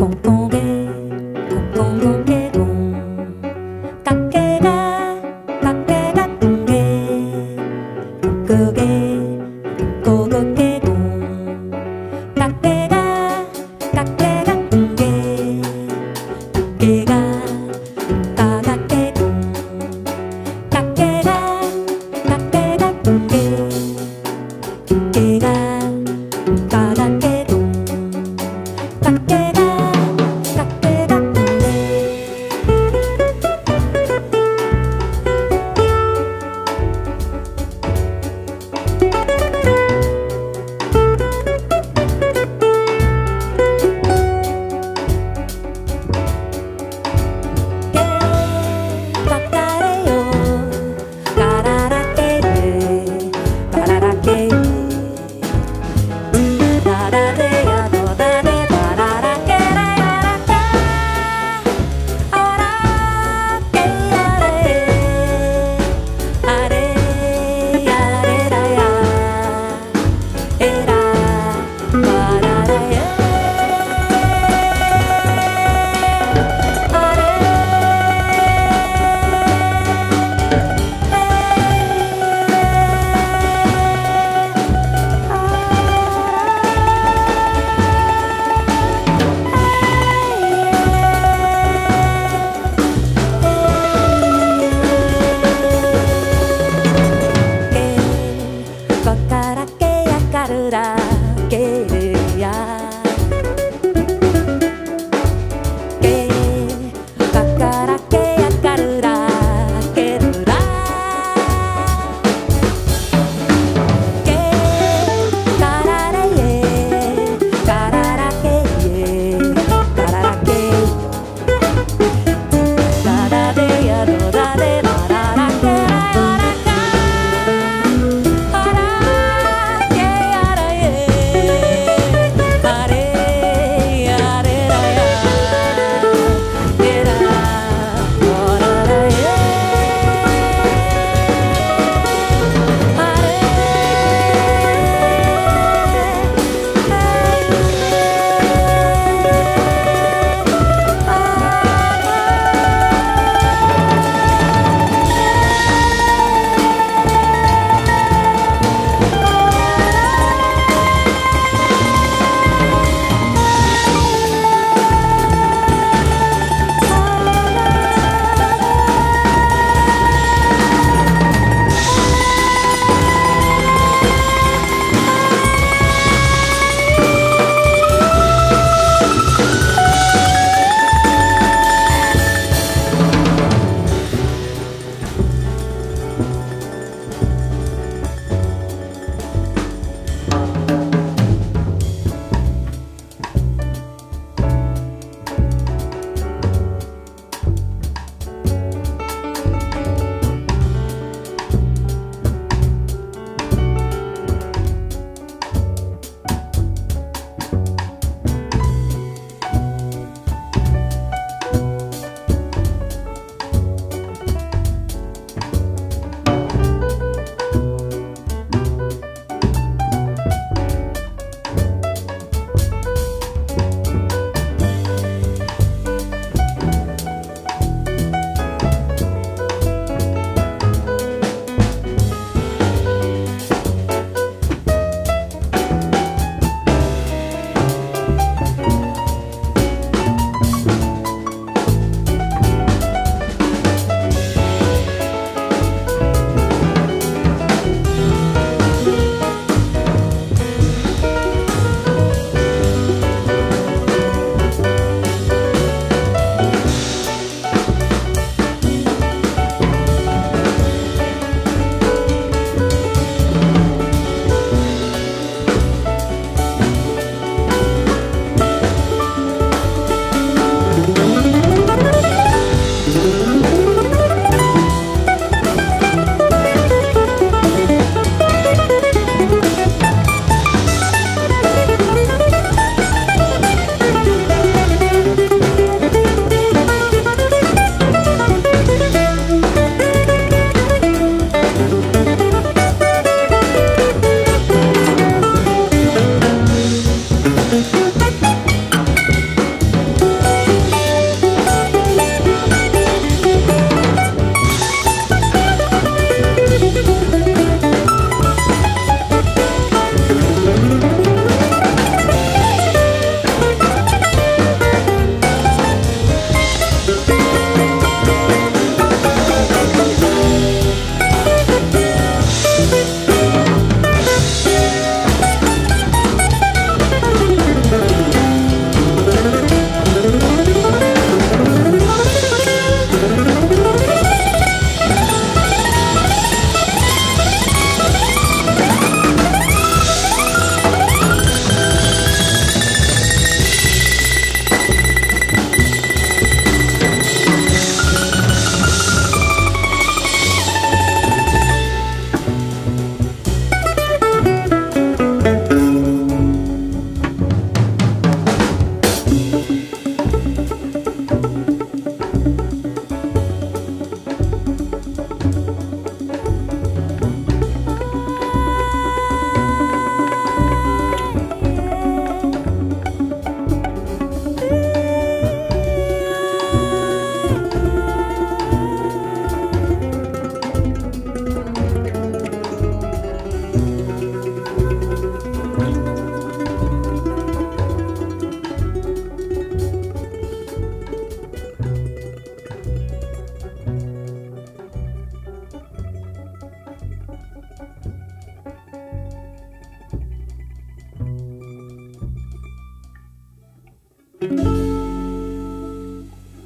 ton ton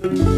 Thank